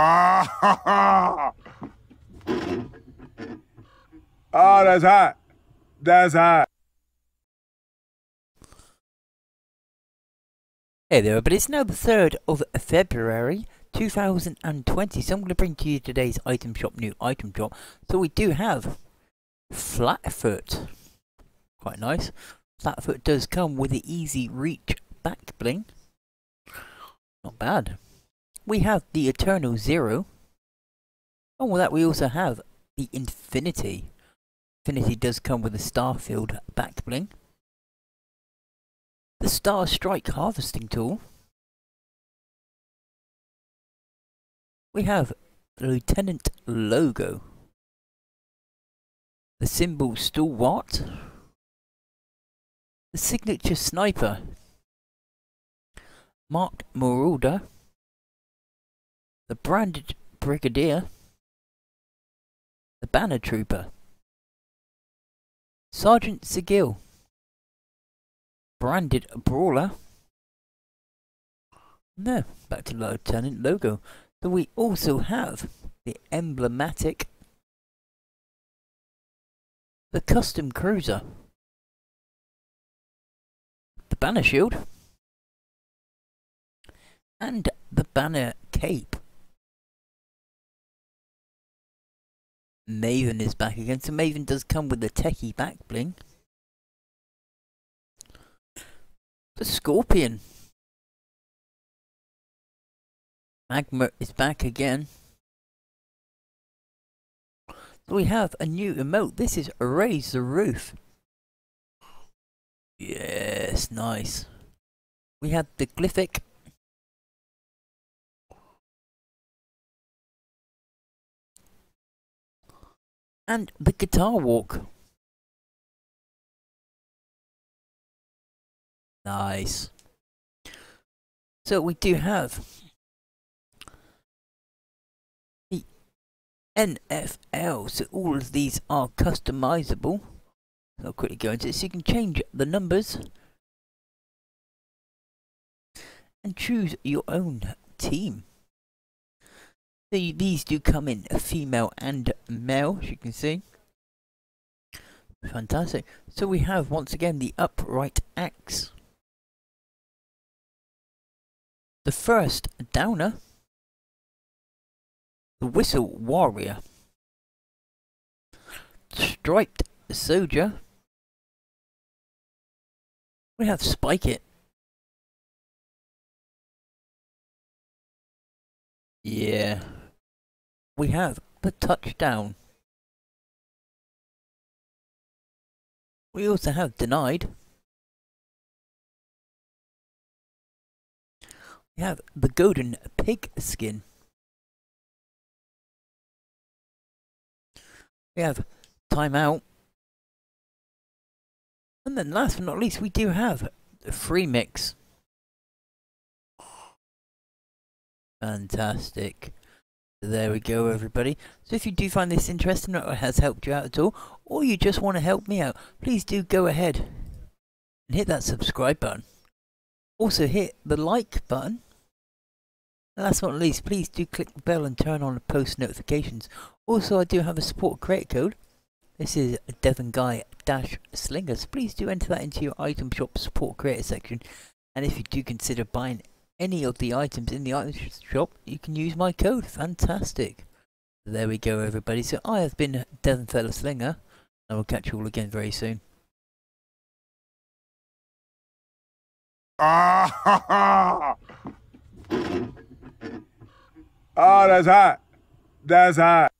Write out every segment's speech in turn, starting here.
Ah, oh, that's hot. That's hot. Hey there, but it's now the 3rd of February 2020, so I'm going to bring to you today's item shop new item drop. So we do have Flatfoot. Quite nice. Flatfoot does come with the easy reach back bling. Not bad we have the Eternal Zero. Oh, with that we also have the Infinity. Infinity does come with a Starfield back bling. The Star Strike harvesting tool. We have the Lieutenant logo. The symbol Stalwart. The signature sniper. Mark Marauder the Branded Brigadier, the Banner Trooper, Sergeant Sigil, Branded Brawler. No, back to Lieutenant logo. So we also have the emblematic, the Custom Cruiser, Banner Shield, and the Banner Cape. Maven is back again. So Maven does come with the techie back bling. The Scorpion. Magma is back again. We have a new emote. This is Raise the Roof. Nice. We had the Glyphic and the guitar walk. Nice. So we do have the NFL. So all of these are customizable. I'll quickly go into. So you can change the numbers and choose your own team. So these do come in female and male, as you can see. Fantastic. So we have, once again, the upright axe. The first downer. The whistle warrior. Striped soldier. We have Spike It. Yeah we have the touchdown. We also have denied. We have the golden pig skin. We have timeout. And then last but not least, we do have free mix. Fantastic. There we go, everybody. So if you do find this interesting or has helped you out at all, or you just want to help me out, please do go ahead and hit that subscribe button. Also hit the like button. And last but not least, please do click the bell and turn on the post notifications. Also, I do have a support creator code. This is Devon Guy Dash Slinger. So please do enter that into your item shop support creator section. And if you do consider buying any of the items in the item shop, you can use my code. Fantastic. There we go, everybody. So I have been Devon Fella Slinger, and we'll catch you all again very soon. Ah, oh, that's hot. That's hot.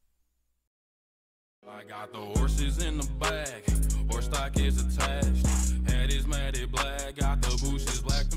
I got the horses in the bag. Horse stock is attached. Head is matted black. Got the bushes black to